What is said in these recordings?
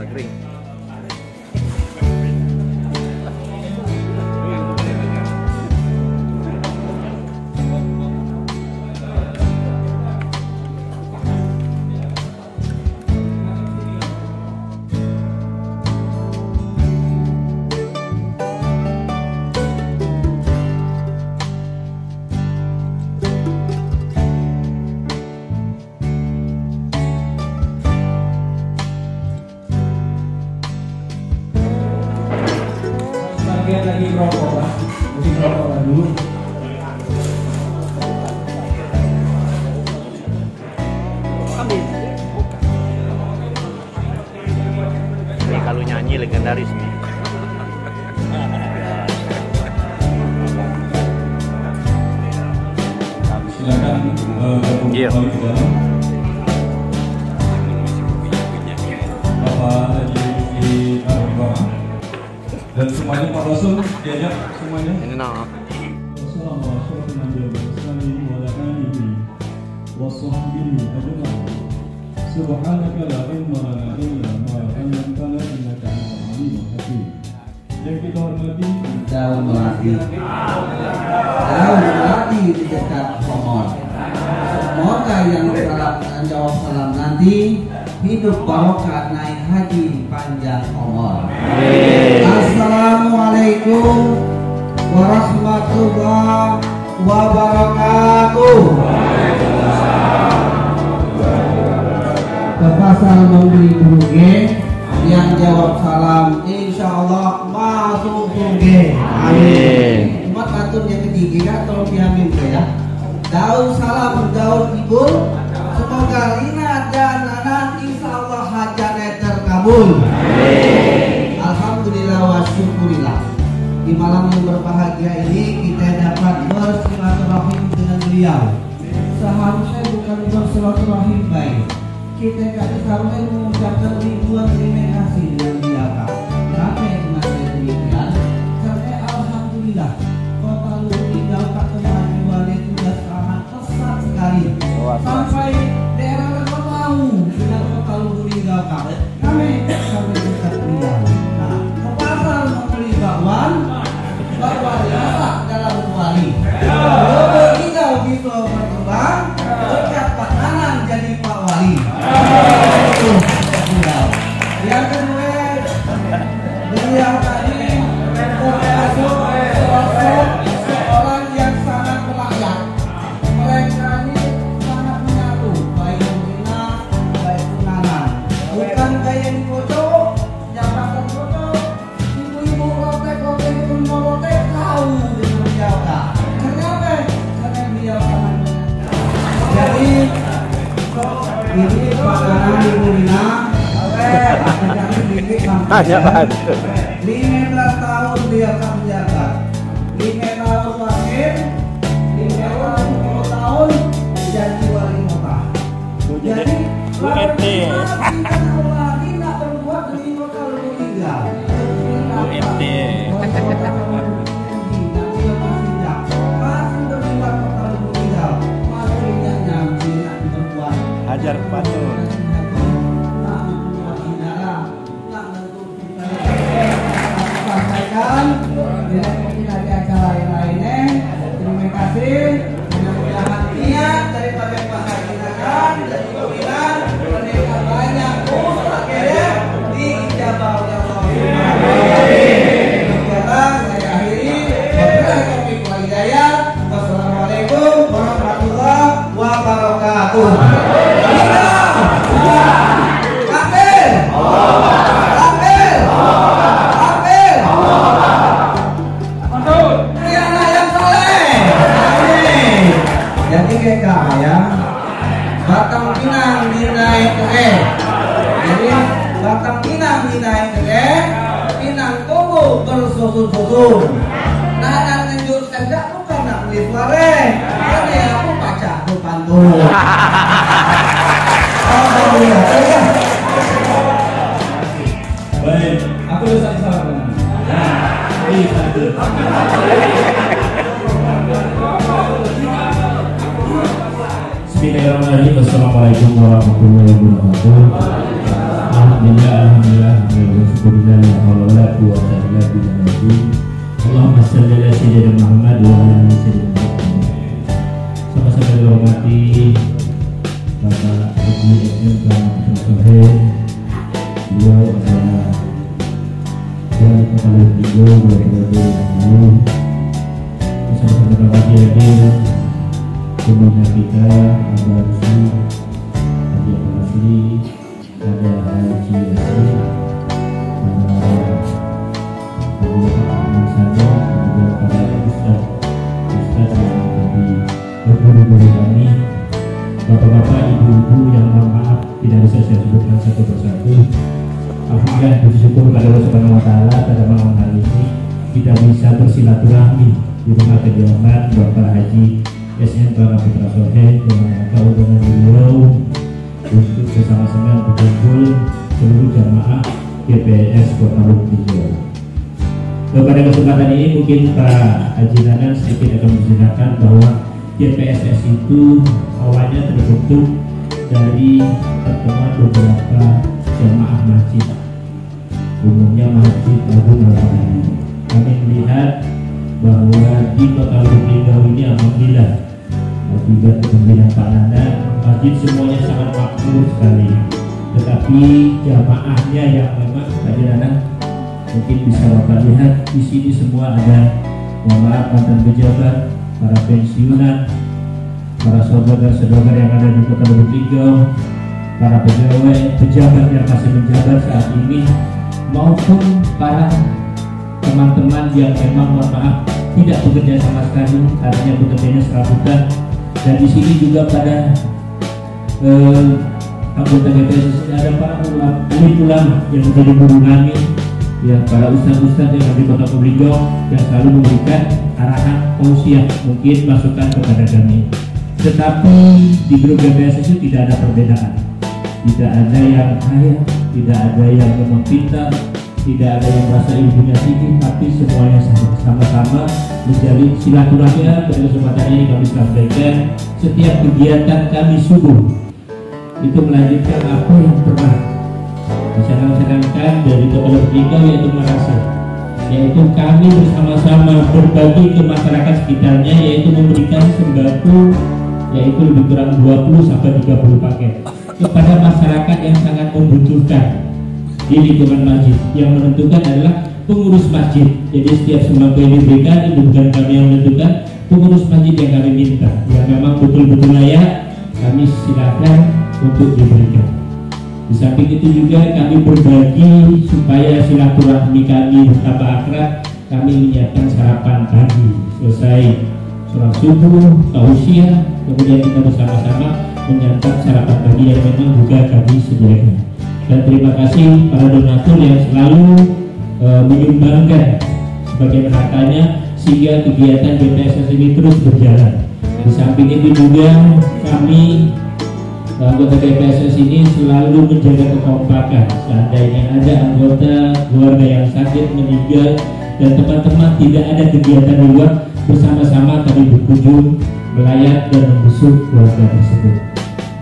Ya, Iya. kembali ke dalam. Bapak Haji Rizky Abimah dan semuanya Pak Rasul diajak semuanya. Ini nah. والسلام على أشرف الأنبياء والمرسلين وعلى آله وصحبه أجمعين سبحانك لا علم لنا إلا ما علمتنا إنك أنت العليم الحكيم yang kita hormati jauh melatih jauh melatih di dekat Komor semoga yang bersalam jawab salam nanti hidup barokah naik haji panjang umur. Assalamualaikum warahmatullahi wabarakatuh. Ke pasal memberi buge yang jawab salam insya Allah masuk surga amin. Umat atur yang ketiga kan tolong diamin daun salam daun ibu semoga lina dan anak insya Allah hajatnya terkabul Alhamdulillah wa syukurillah. Di malam yang berbahagia ini kita dapat bersilaturahim dengan beliau. Seharusnya bukan bersilaturahim baik. Kita kasih seharusnya mengucapkan ribuan terima kasih dengan dia kak. Kenapa demikian. Karena Alhamdulillah kota tak itu sudah sangat sekali sampai daerah Lekon mau dengan kota Lubidau kak kami makanan ibu mungkin ada acara yang lainnya terima kasih Alhamdulillah. Ya. baik. Aku salah dengan. Nah, ini satu. Bismillahirrahmanirrahim. Assalamualaikum warahmatullahi wabarakatuh. Alhamdulillah, alhamdulillah, alhamdulillah, syukurillah, la haula wala quwwata illa billah. Allahumma shalli ala sayyidina Muhammad. Sama-sama dihormati Bapak Haji Sore. Beliau adalah Lutigo, dua periode yang lalu. Bersama-sama Bapak hadir Sebelumnya kita Rusli, Haji Abdul Asri, ada Haji bersilaturahmi di rumah kediaman Bapak Haji SN Para Putra Sohe dengan rangka undangan beliau untuk bersama-sama berkumpul seluruh jamaah GPS Kota Lubuk pada kesempatan ini mungkin Pak Haji Nanan sedikit akan menceritakan bahwa GPSS itu awalnya terbentuk dari pertemuan beberapa jamaah masjid. Umumnya masjid Agung al Kami melihat bahwa Lubuk ini alhamdulillah. Akibat kepemimpinan Pak Nandan masjid semuanya sangat makmur sekali. Tetapi jamaahnya yang memang tadi Nandan mungkin bisa Bapak lihat di sini semua ada maaf mantan pejabat para pensiunan para saudara-saudara yang ada di kota Lubuk Linggau para pegawai pejabat yang masih menjabat saat ini maupun para teman-teman yang memang mohon maaf tidak bekerja sama sekali artinya bekerjanya serabutan dan di sini juga pada eh, anggota GPS ada para ulama ulama yang menjadi guru kami ya para ustadz-ustadz yang di kota Probolinggo yang selalu memberikan arahan tausiah mungkin masukan kepada kami. Tetapi di grup GPS itu tidak ada perbedaan. Tidak ada yang kaya tidak ada yang memang pintar tidak ada yang merasa ilmunya tinggi tapi semuanya sama-sama menjalin silaturahmi. Pada kesempatan ini kami sampaikan setiap kegiatan kami subuh itu melanjutkan apa yang pernah dicanangkan dari kota kita yaitu merasa. Yaitu kami bersama-sama berbagi ke masyarakat sekitarnya yaitu memberikan sembako yaitu lebih kurang 20 sampai 30 paket kepada masyarakat yang sangat membutuhkan di lingkungan masjid. Yang menentukan adalah pengurus masjid. Jadi setiap sembako yang diberikan itu bukan kami yang menentukan pengurus masjid yang kami minta. Yang memang betul-betul layak. Kami silakan untuk diberikan. Di samping itu juga kami berbagi supaya silaturahmi kami bertambah akrab. Kami menyiapkan sarapan pagi. Selesai sholat subuh, tausiah. Kemudian kita bersama-sama menyantap sarapan pagi yang memang juga kami sediakan dan terima kasih para donatur yang selalu e, menyumbangkan sebagian hartanya sehingga kegiatan BPSS ini terus berjalan. Di samping itu juga kami anggota BPSS ini selalu menjaga kekompakan. Seandainya ada anggota keluarga yang sakit meninggal dan teman-teman tidak ada kegiatan luar bersama-sama kami berkunjung melayat dan membesuk keluarga tersebut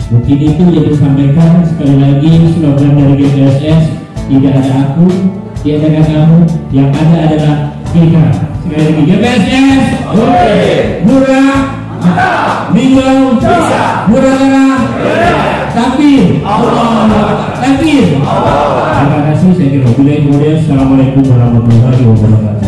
mungkin itu yang disampaikan sekali lagi slogan dari BPSS tidak ada aku tidak ada kamu yang ada adalah kita. Sekali lagi BPSS murah Bingung bisa. Murah Tapi Allah. Tapi. Terima kasih saya kira Bila kemudian Assalamualaikum warahmatullahi wabarakatuh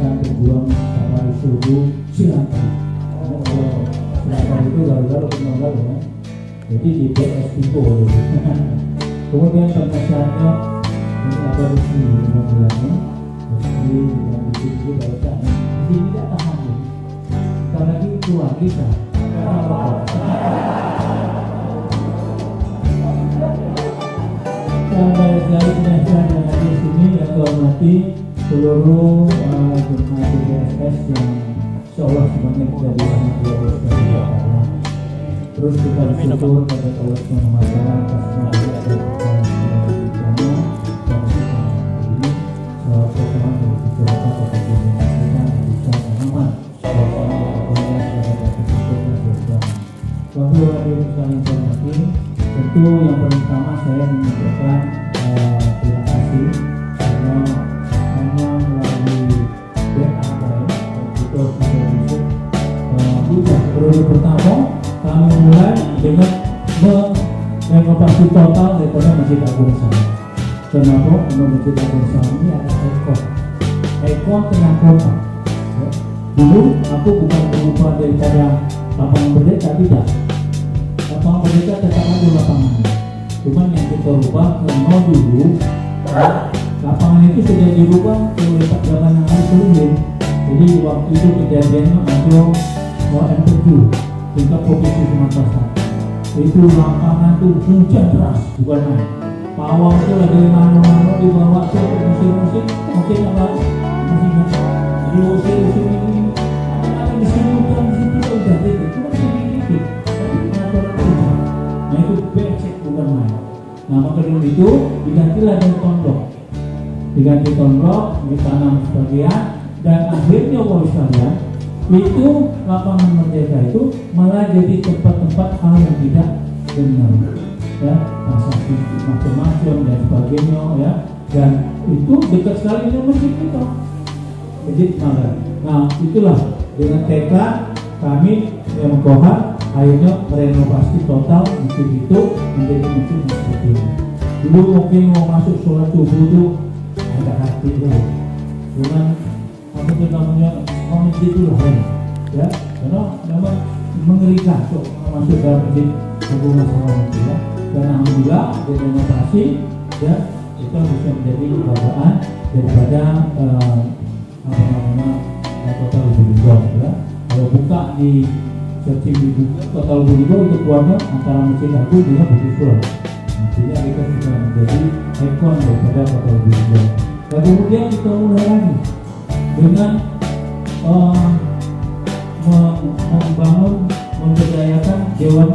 Menjelaskan berjuang safari subuh silakan. Kalau silakan itu galau-galau galau ya. Jadi di PS Tipo. Kemudian pemesannya ini ada rumah bilangnya resmi yang di sini tak di sini tidak tahan ya. Lagi keluar kita. Yang ada di sini yang saya hormati seluruh uh, jemaat BPSS yang insya Allah semuanya Allah Subhanahu wa Ta'ala. Terus kita bersyukur pada Allah Subhanahu wa Ta'ala atas semua berkat dan berkat yang saya hormati, tentu yang pertama saya mengucapkan merenovasi total daripada Masjid Agung Sana. Kenapa? Karena Masjid Agung Sana ini ada ekor, ekor tengah kota. Ya. Dulu aku bukan mengubah daripada lapangan merdeka tidak. Lapangan merdeka tetap ada lapangannya. Cuman yang kita rubah karena dulu ya, lapangan itu sudah dirubah oleh Pak Zaman yang harus Solihin. Jadi waktu itu kejadiannya ada OMPQ tingkat provinsi Sumatera Selatan. Itu lapangan tuh hujan deras bukan main. Pawang itu lagi mana-mana dibawa ke musim-musim mungkin apa? Masih ingat. Di musim-musim ini ada di sini bukan di situ udah gitu cuma sedikit tapi pengaturan hujan. Nah itu becek bukan main. Nah maka dari itu digantilah dengan tondok. Diganti tondok ditanam sebagian dan akhirnya Bapak sekalian itu lapangan merdeka itu malah jadi tempat-tempat hal yang tidak benar ya. Transaksi macam-macam dan sebagainya ya. Dan itu dekat sekali dengan masjid kita. Masjid Magar nah itulah. Dengan tekad kami yang kohar akhirnya merenovasi total masjid itu menjadi masjid seperti ini. Dulu mungkin mau masuk sholat subuh itu ada hati dulu. Cuman apa itu namanya mau masjid itu lah ya karena memang mengerikan kok masuk dalam masjid masalah itu ya. Dan alhamdulillah inovasi ya itu bisa menjadi kebanggaan daripada eh, apa namanya total Lubulinggo ya. Kalau buka di searching di Google total Lubulinggo untuk keluarga antara masjid agung dengan bukit surat artinya kita sudah menjadi ikon daripada total Lubulinggo dan kemudian kita mulai lagi dengan eh, mem- membangun memberdayakan Dewan